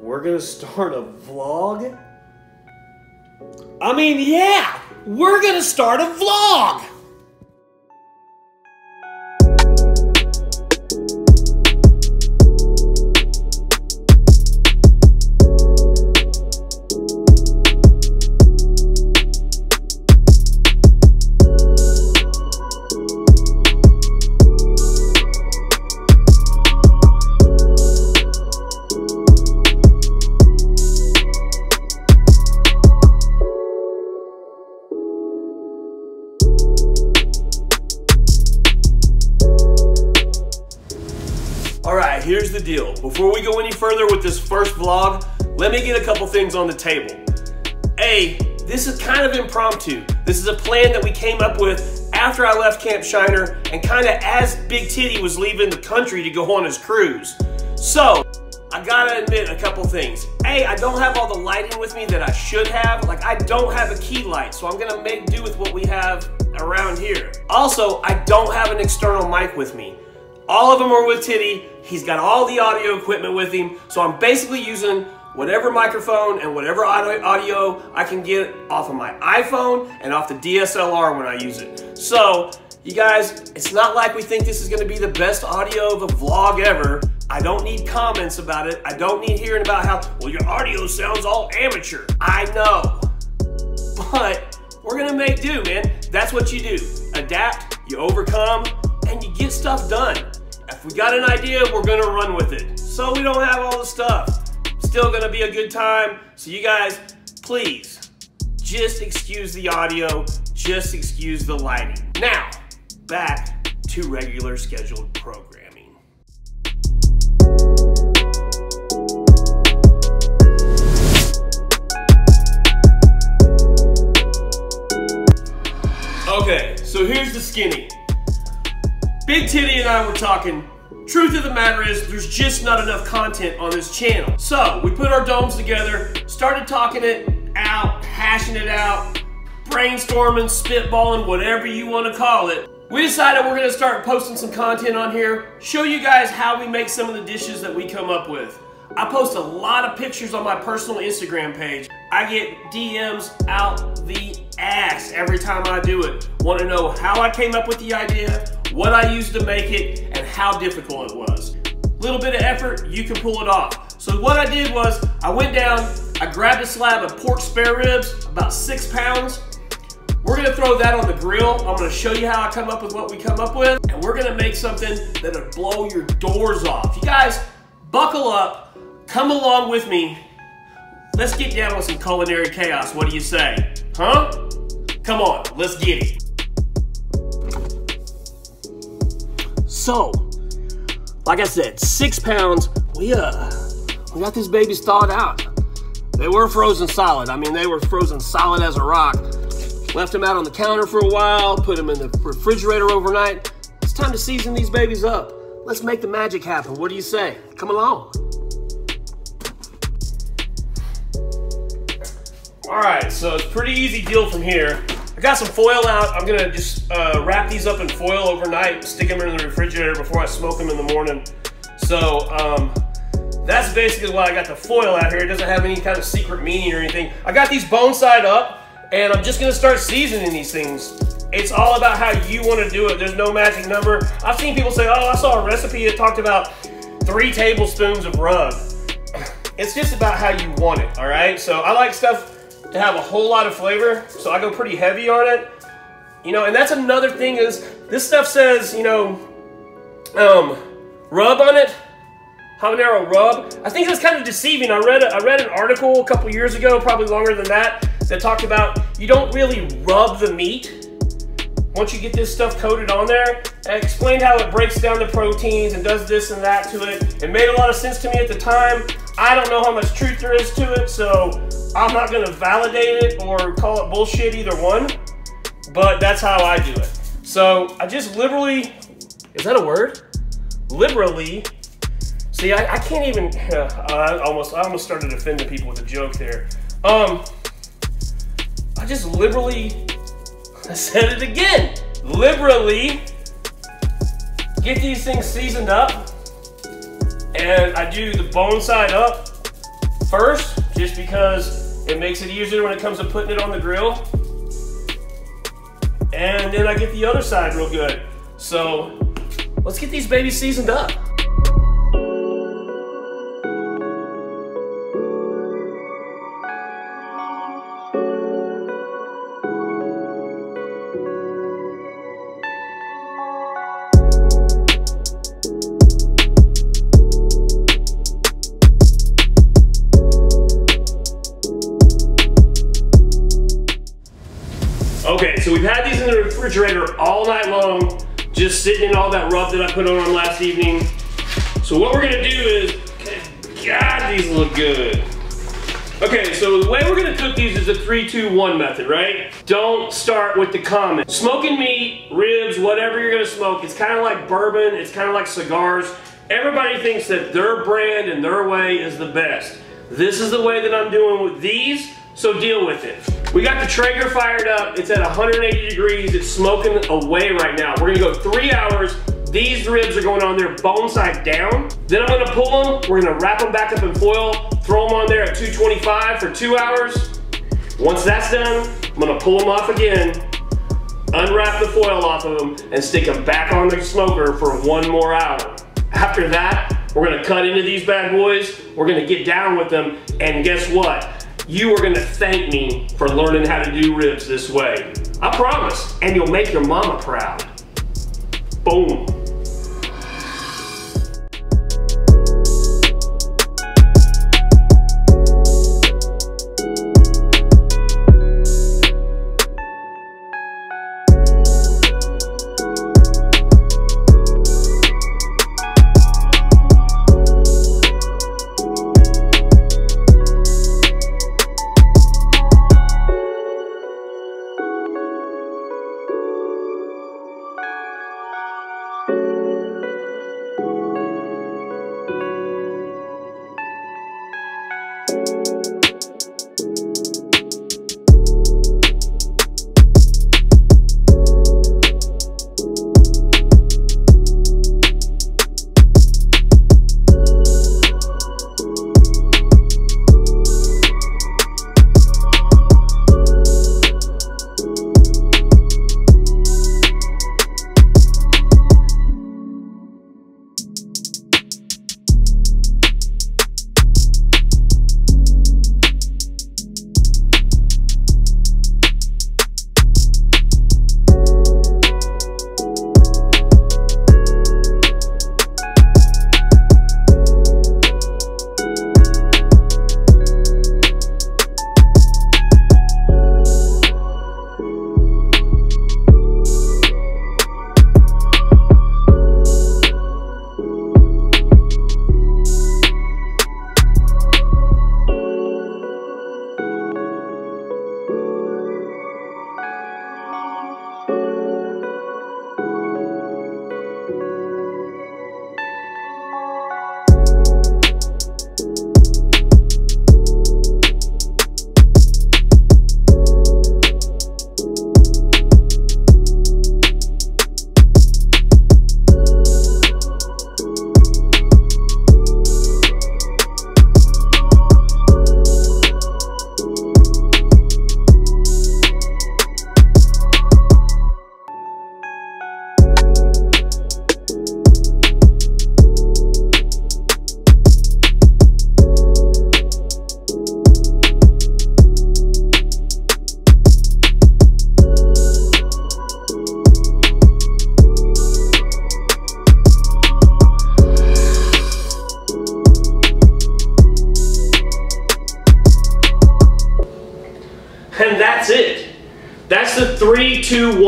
We're gonna start a vlog? I mean, yeah! We're gonna start a vlog! Here's the deal. Before we go any further with this first vlog, let me get a couple things on the table. A, this is kind of impromptu. This is a plan that we came up with after I left Camp Shiner and kind of as Big Titty was leaving the country to go on his cruise. So, I gotta admit a couple things. A, I don't have all the lighting with me that I should have. Like, I don't have a key light, so I'm gonna make do with what we have around here. Also, I don't have an external mic with me. All of them are with Titty. He's got all the audio equipment with him. So I'm basically using whatever microphone and whatever audio, I can get off of my iPhone and off the DSLR when I use it. So, you guys, it's not like we think this is going to be the best audio of a vlog ever. I don't need comments about it. I don't need hearing about how, well, your audio sounds all amateur. I know. But we're to make do, man. That's what you do. Adapt, you overcome, and you get stuff done. We got an idea, we're gonna run with it. So we don't have all the stuff. Still gonna be a good time. So you guys, please, just excuse the audio, just excuse the lighting. Now, back to regular scheduled programming. Okay, so here's the skinny. Big Titty and I were talking. Truth of the matter is, there's just not enough content on this channel. So, we put our domes together, started talking it out, hashing it out, brainstorming, spitballing, whatever you want to call it. We decided we're going to start posting some content on here, show you guys how we make some of the dishes that we come up with. I post a lot of pictures on my personal Instagram page. I get DMs out the ass every time I do it. Want to know how I came up with the idea, what I used to make it, and how difficult it was. Little bit of effort, you can pull it off. So what I did was, I went down, I grabbed a slab of pork spare ribs, about six pounds. We're gonna throw that on the grill. I'm gonna show you how I come up with what we come up with, and we're gonna make something that'll blow your doors off. You guys, buckle up, come along with me. Let's get down with some culinary chaos. What do you say? Huh? Come on, let's get it. So, like I said, six pounds. We uh, we got these babies thawed out. They were frozen solid. I mean, they were frozen solid as a rock. Left them out on the counter for a while. Put them in the refrigerator overnight. It's time to season these babies up. Let's make the magic happen. What do you say? Come along. All right, so it's pretty easy deal from here. I got some foil out. I'm gonna just uh, wrap these up in foil overnight, stick them in the refrigerator before I smoke them in the morning. So um, that's basically why I got the foil out here. It doesn't have any kind of secret meaning or anything. I got these bone side up, and I'm just gonna start seasoning these things. It's all about how you wanna do it. There's no magic number. I've seen people say, oh, I saw a recipe that talked about three tablespoons of rub. It's just about how you want it, all right? So I like stuff to have a whole lot of flavor, so I go pretty heavy on it. You know, and that's another thing is this stuff says, you know, um, rub on it, habanero rub. I think it's kind of deceiving. I read a, I read an article a couple years ago, probably longer than that, that talked about you don't really rub the meat once you get this stuff coated on there. I explained how it breaks down the proteins and does this and that to it. It made a lot of sense to me at the time. I don't know how much truth there is to it, so I'm not gonna validate it or call it bullshit either one, but that's how I do it. So I just liberally, is that a word? Liberally, see, I, I can't even, uh, I almost, I almost started offending people with a joke there. Um, I just liberally, I said it again, liberally get these things seasoned up and I do the bone side up first, just because it makes it easier when it comes to putting it on the grill. And then I get the other side real good. So let's get these babies seasoned up. Refrigerator all night long, just sitting in all that rub that I put on them last evening. So what we're gonna do is, God, these look good. Okay, so the way we're gonna cook these is the 3-2-1 method, right? Don't start with the common. Smoking meat, ribs, whatever you're gonna smoke, it's kind of like bourbon, it's kind of like cigars. Everybody thinks that their brand and their way is the best. This is the way that I'm doing with these, so deal with it. We got the Traeger fired up. It's at 180 degrees. It's smoking away right now. We're gonna go three hours. These ribs are going on there bone side down. Then I'm gonna pull them. We're gonna wrap them back up in foil, throw them on there at 225 for two hours. Once that's done, I'm gonna pull them off again, unwrap the foil off of them, and stick them back on the smoker for one more hour. After that, we're gonna cut into these bad boys. We're gonna get down with them, and guess what? You are gonna thank me for learning how to do ribs this way. I promise, and you'll make your mama proud. Boom.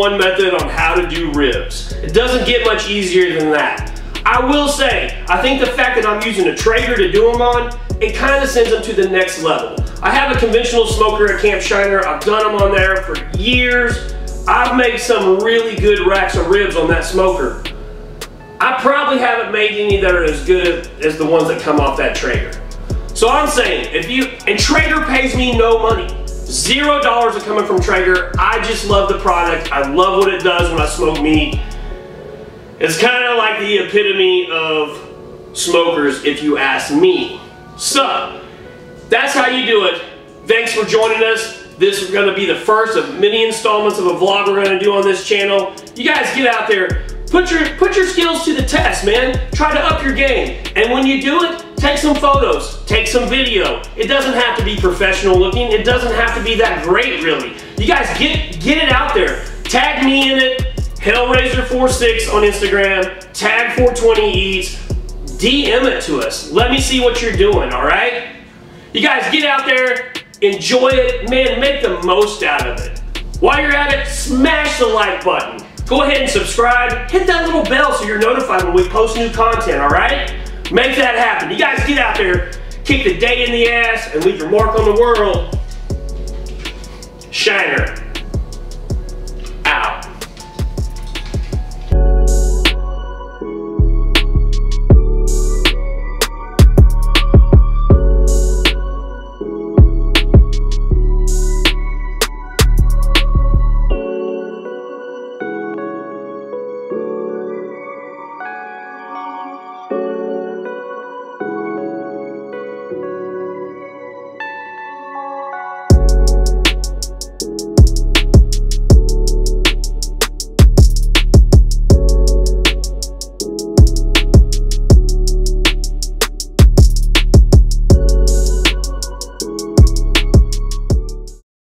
One method on how to do ribs. It doesn't get much easier than that. I will say, I think the fact that I'm using a Traeger to do them on, it kind of sends them to the next level. I have a conventional smoker at Camp Shiner. I've done them on there for years. I've made some really good racks of ribs on that smoker. I probably haven't made any that are as good as the ones that come off that Traeger. So I'm saying, if you, and Traeger pays me no money. Zero dollars are coming from Traeger. I just love the product. I love what it does when I smoke meat. It's kind of like the epitome of smokers if you ask me. So, that's how you do it. Thanks for joining us. This is going to be the first of many installments of a vlog we're going to do on this channel. You guys get out there, put your put your skills to the test, man. Try to up your game. And when you do it, take some photos, take some video. It doesn't have to be professional looking. It doesn't have to be that great, really. You guys get get it out there. Tag me in it. Hellraiser46 on Instagram. Tag 420 Eats. DM it to us. Let me see what you're doing, all right? You guys get out there, enjoy it, man, make the most out of it. While you're at it, smash the like button. Go ahead and subscribe. Hit that little bell so you're notified when we post new content, all right? Make that happen. You guys get out there, kick the day in the ass, and leave your mark on the world. Shiner.